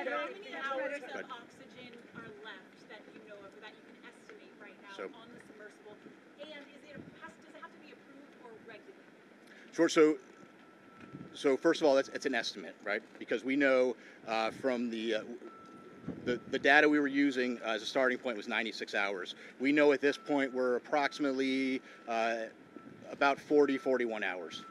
Spreader. how many hours of oxygen are left that you know of, that you can estimate right now So- on the submersible? And is it, has, does it have to be approved or regulated? Sure. So, so first of all, that's, that's an estimate, right? Because we know uh, from the, uh, the the data we were using uh, as a starting point was 96 hours. We know at this point we're approximately uh, about 40, 41 hours.